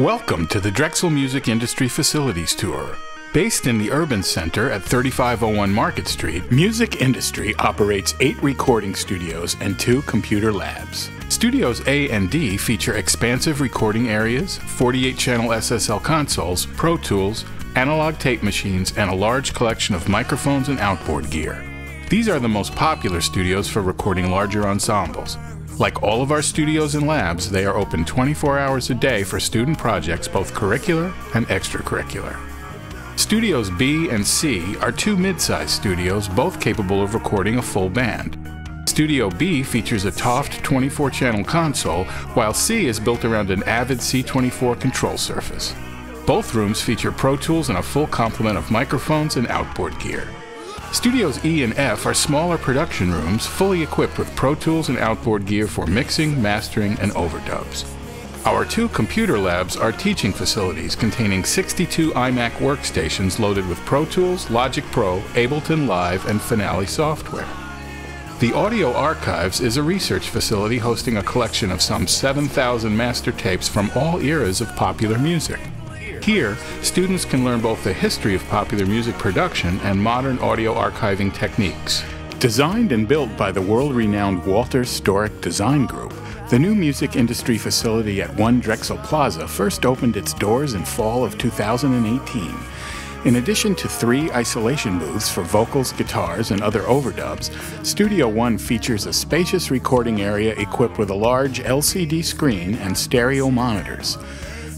Welcome to the Drexel Music Industry Facilities Tour. Based in the Urban Center at 3501 Market Street, Music Industry operates eight recording studios and two computer labs. Studios A and D feature expansive recording areas, 48 channel SSL consoles, Pro Tools, analog tape machines, and a large collection of microphones and outboard gear. These are the most popular studios for recording larger ensembles. Like all of our studios and labs, they are open 24 hours a day for student projects, both curricular and extracurricular. Studios B and C are two mid-sized studios, both capable of recording a full band. Studio B features a Toft 24-channel console, while C is built around an Avid C24 control surface. Both rooms feature Pro Tools and a full complement of microphones and outboard gear. Studios E and F are smaller production rooms fully equipped with Pro Tools and outboard gear for mixing, mastering, and overdubs. Our two computer labs are teaching facilities containing 62 iMac workstations loaded with Pro Tools, Logic Pro, Ableton Live, and Finale software. The Audio Archives is a research facility hosting a collection of some 7,000 master tapes from all eras of popular music. Here, students can learn both the history of popular music production and modern audio archiving techniques. Designed and built by the world-renowned Walter Storyk Design Group, the new music industry facility at One Drexel Plaza first opened its doors in fall of 2018. In addition to three isolation booths for vocals, guitars, and other overdubs, Studio One features a spacious recording area equipped with a large LCD screen and stereo monitors.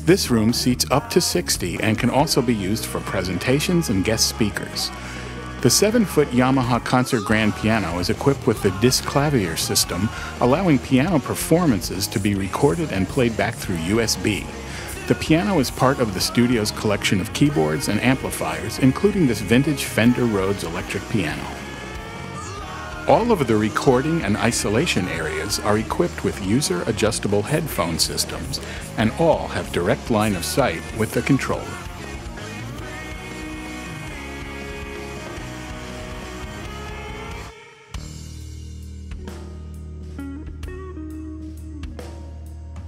This room seats up to 60 and can also be used for presentations and guest speakers. The 7-foot Yamaha Concert Grand Piano is equipped with the Disklavier system, allowing piano performances to be recorded and played back through USB. The piano is part of the studio's collection of keyboards and amplifiers, including this vintage Fender Rhodes electric piano. All of the recording and isolation areas are equipped with user adjustable headphone systems, and all have direct line of sight with the controller.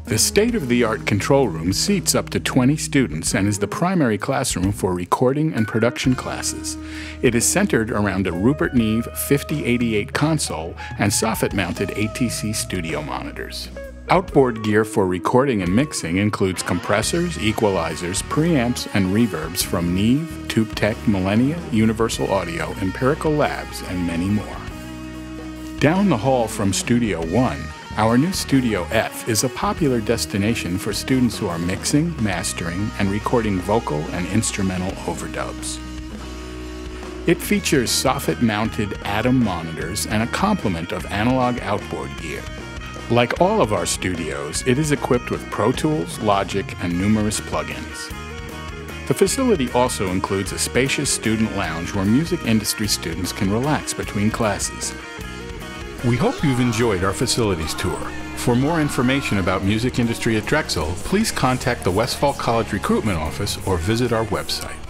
The state-of-the-art control room seats up to 20 students and is the primary classroom for recording and production classes. It is centered around a Rupert Neve 5088 console and soffit-mounted ATC studio monitors. Outboard gear for recording and mixing includes compressors, equalizers, preamps, and reverbs from Neve, TubeTech, Millennia, Universal Audio, Empirical Labs, and many more. Down the hall from Studio One, our new Studio F is a popular destination for students who are mixing, mastering, and recording vocal and instrumental overdubs. It features soffit-mounted Atom monitors and a complement of analog outboard gear. Like all of our studios, it is equipped with Pro Tools, Logic, and numerous plugins. The facility also includes a spacious student lounge where music industry students can relax between classes. We hope you've enjoyed our facilities tour. For more information about music industry at Drexel, please contact the Westphal College Recruitment Office or visit our website.